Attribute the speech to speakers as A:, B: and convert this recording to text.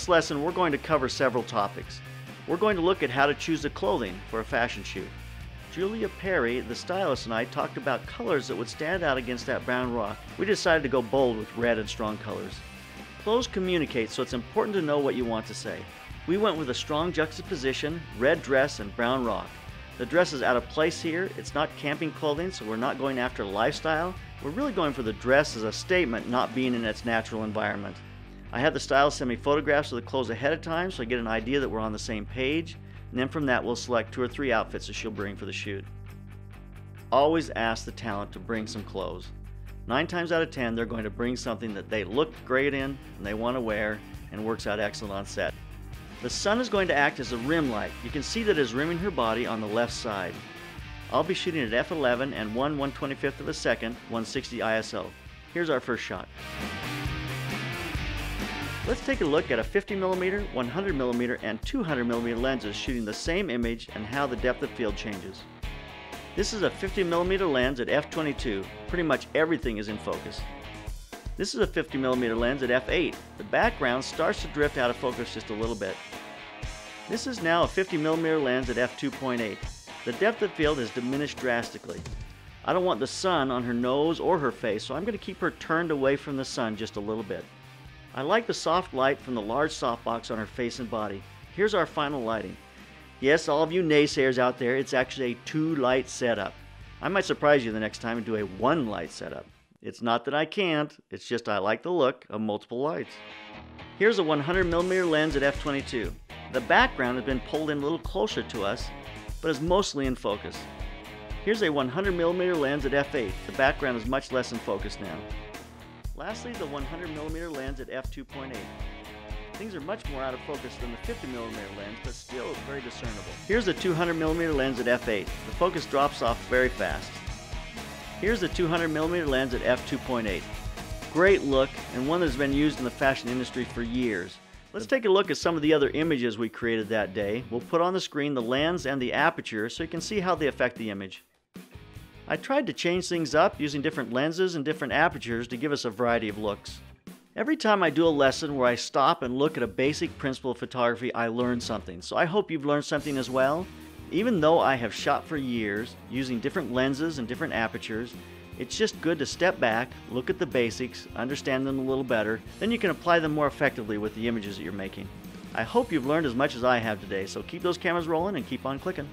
A: this lesson, we're going to cover several topics. We're going to look at how to choose the clothing for a fashion shoot. Julia Perry, the stylist, and I talked about colors that would stand out against that brown rock. We decided to go bold with red and strong colors. Clothes communicate, so it's important to know what you want to say. We went with a strong juxtaposition, red dress and brown rock. The dress is out of place here. It's not camping clothing, so we're not going after lifestyle. We're really going for the dress as a statement, not being in its natural environment. I have the stylist send me photographs of the clothes ahead of time so I get an idea that we're on the same page, and then from that we'll select two or three outfits that she'll bring for the shoot. Always ask the talent to bring some clothes. Nine times out of ten, they're going to bring something that they look great in and they want to wear and works out excellent on set. The sun is going to act as a rim light. You can see that it is rimming her body on the left side. I'll be shooting at f11 and 1 125th of a second, 160 ISO. Here's our first shot. Let's take a look at a 50mm, 100mm, and 200mm lenses shooting the same image and how the depth of field changes. This is a 50mm lens at f22. Pretty much everything is in focus. This is a 50mm lens at f8. The background starts to drift out of focus just a little bit. This is now a 50mm lens at f2.8. The depth of field has diminished drastically. I don't want the sun on her nose or her face, so I'm going to keep her turned away from the sun just a little bit. I like the soft light from the large softbox on her face and body. Here's our final lighting. Yes, all of you naysayers out there, it's actually a two light setup. I might surprise you the next time and do a one light setup. It's not that I can't, it's just I like the look of multiple lights. Here's a 100mm lens at f22. The background has been pulled in a little closer to us, but is mostly in focus. Here's a 100mm lens at f8. The background is much less in focus now. Lastly, the 100mm lens at f2.8. Things are much more out of focus than the 50mm lens, but still very discernible. Here's the 200mm lens at f8. The focus drops off very fast. Here's the 200mm lens at f2.8. Great look, and one that's been used in the fashion industry for years. Let's take a look at some of the other images we created that day. We'll put on the screen the lens and the aperture so you can see how they affect the image. I tried to change things up using different lenses and different apertures to give us a variety of looks. Every time I do a lesson where I stop and look at a basic principle of photography, I learn something. So I hope you've learned something as well. Even though I have shot for years using different lenses and different apertures, it's just good to step back, look at the basics, understand them a little better, then you can apply them more effectively with the images that you're making. I hope you've learned as much as I have today, so keep those cameras rolling and keep on clicking.